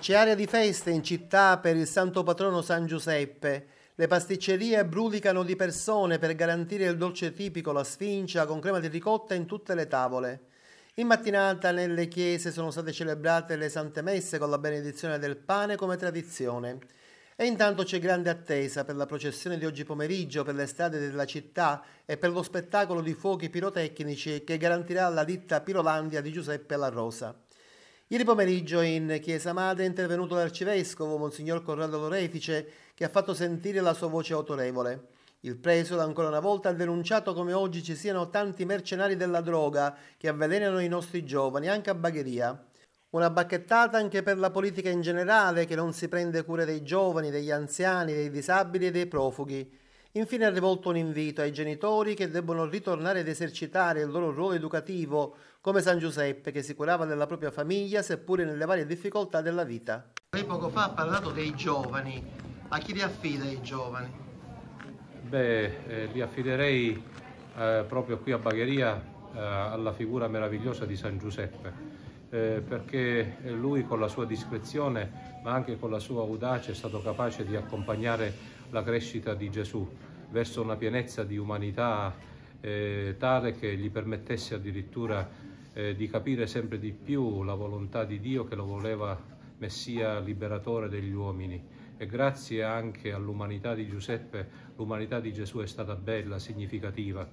C'è area di festa in città per il santo patrono San Giuseppe. Le pasticcerie brulicano di persone per garantire il dolce tipico, la sfincia, con crema di ricotta in tutte le tavole. In mattinata nelle chiese sono state celebrate le sante messe con la benedizione del pane come tradizione. E intanto c'è grande attesa per la processione di oggi pomeriggio per le strade della città e per lo spettacolo di fuochi pirotecnici che garantirà la ditta Pirolandia di Giuseppe La Rosa. Ieri pomeriggio in Chiesa Madre è intervenuto l'arcivescovo, Monsignor Corrado Lorefice, che ha fatto sentire la sua voce autorevole. Il presole ancora una volta ha denunciato come oggi ci siano tanti mercenari della droga che avvelenano i nostri giovani, anche a Bagheria. Una bacchettata anche per la politica in generale che non si prende cura dei giovani, degli anziani, dei disabili e dei profughi. Infine ha rivolto un invito ai genitori che debbono ritornare ad esercitare il loro ruolo educativo, come San Giuseppe che si curava della propria famiglia seppure nelle varie difficoltà della vita. Lei poco fa ha parlato dei giovani. A chi li affida i giovani? Beh, eh, li affiderei eh, proprio qui a Bagheria eh, alla figura meravigliosa di San Giuseppe. Eh, perché lui con la sua discrezione ma anche con la sua audacia è stato capace di accompagnare la crescita di Gesù verso una pienezza di umanità eh, tale che gli permettesse addirittura eh, di capire sempre di più la volontà di Dio che lo voleva Messia liberatore degli uomini. E grazie anche all'umanità di Giuseppe, l'umanità di Gesù è stata bella, significativa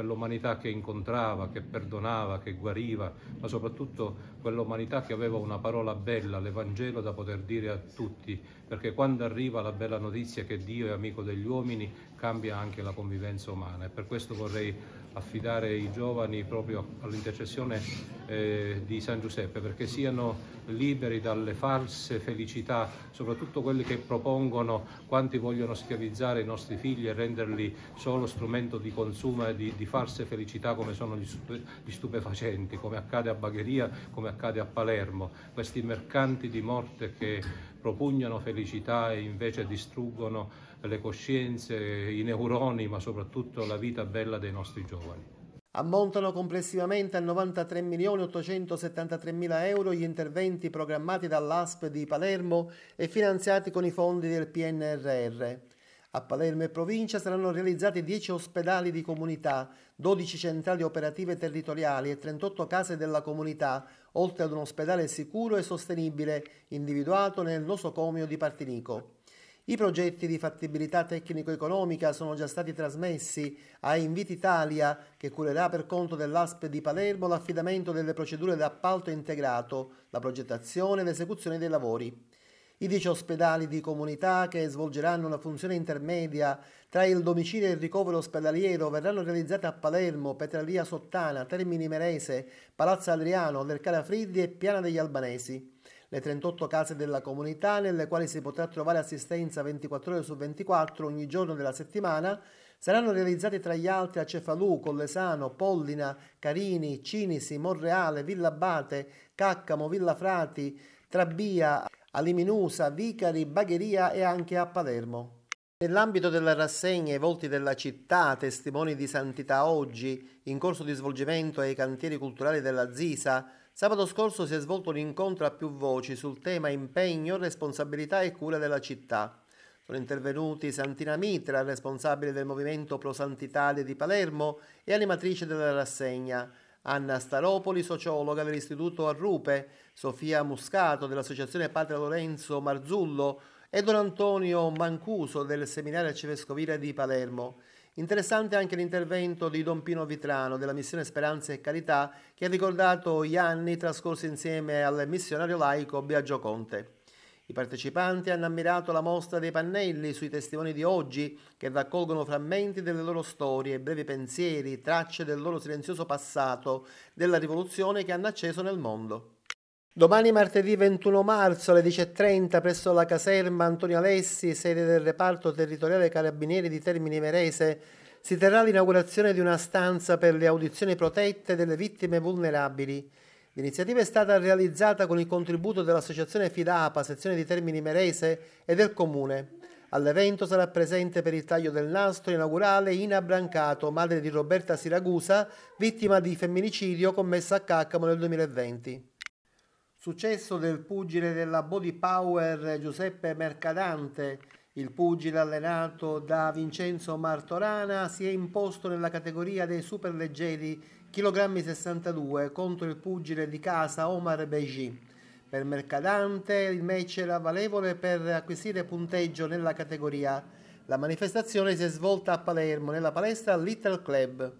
quell'umanità che incontrava, che perdonava, che guariva, ma soprattutto quell'umanità che aveva una parola bella, l'Evangelo da poter dire a tutti, perché quando arriva la bella notizia che Dio è amico degli uomini, cambia anche la convivenza umana. E per questo vorrei affidare i giovani proprio all'intercessione eh, di San Giuseppe perché siano liberi dalle false felicità, soprattutto quelli che propongono quanti vogliono schiavizzare i nostri figli e renderli solo strumento di consumo e di, di false felicità come sono gli, stupe, gli stupefacenti, come accade a Bagheria, come accade a Palermo, questi mercanti di morte che propugnano felicità e invece distruggono le coscienze, i neuroni, ma soprattutto la vita bella dei nostri giovani. Ammontano complessivamente a 93 milioni 873 mila euro gli interventi programmati dall'ASP di Palermo e finanziati con i fondi del PNRR. A Palermo e provincia saranno realizzati 10 ospedali di comunità, 12 centrali operative territoriali e 38 case della comunità, oltre ad un ospedale sicuro e sostenibile individuato nel nosocomio di Partinico. I progetti di fattibilità tecnico-economica sono già stati trasmessi a Invit Italia, che curerà per conto dell'ASP di Palermo l'affidamento delle procedure d'appalto integrato, la progettazione e l'esecuzione dei lavori. I dieci ospedali di comunità che svolgeranno una funzione intermedia tra il domicilio e il ricovero ospedaliero verranno realizzati a Palermo, Petralia Sottana, Termini Merese, Palazzo Adriano, Vercala Friddi e Piana degli Albanesi. Le 38 case della comunità nelle quali si potrà trovare assistenza 24 ore su 24 ogni giorno della settimana saranno realizzate tra gli altri a Cefalù, Collesano, Pollina, Carini, Cinisi, Monreale, Villa Abate, Caccamo, Villa Frati, Trabbia, Aliminusa, Vicari, Bagheria e anche a Palermo. Nell'ambito della rassegna I volti della città, testimoni di santità oggi, in corso di svolgimento ai cantieri culturali della Zisa, Sabato scorso si è svolto un incontro a più voci sul tema impegno, responsabilità e cura della città. Sono intervenuti Santina Mitra, responsabile del movimento Pro Sant'Italia di Palermo e animatrice della rassegna, Anna Staropoli, sociologa dell'Istituto Arrupe, Sofia Muscato dell'Associazione Patria Lorenzo Marzullo e Don Antonio Mancuso del Seminario Arcivescovile di Palermo. Interessante anche l'intervento di Don Pino Vitrano della missione Speranza e Carità che ha ricordato gli anni trascorsi insieme al missionario laico Biagio Conte. I partecipanti hanno ammirato la mostra dei pannelli sui testimoni di oggi che raccolgono frammenti delle loro storie, brevi pensieri, tracce del loro silenzioso passato, della rivoluzione che hanno acceso nel mondo. Domani martedì 21 marzo alle 10.30 presso la caserma Antonio Alessi, sede del reparto territoriale carabinieri di Termini Merese, si terrà l'inaugurazione di una stanza per le audizioni protette delle vittime vulnerabili. L'iniziativa è stata realizzata con il contributo dell'associazione Fidapa, sezione di Termini Merese e del Comune. All'evento sarà presente per il taglio del nastro inaugurale Ina Brancato, madre di Roberta Siragusa, vittima di femminicidio commesso a Caccamo nel 2020. Successo del pugile della Body Power Giuseppe Mercadante, il pugile allenato da Vincenzo Martorana si è imposto nella categoria dei superleggeri kg 62 contro il pugile di casa Omar Beji. Per Mercadante il match era valevole per acquisire punteggio nella categoria. La manifestazione si è svolta a Palermo nella palestra Little Club.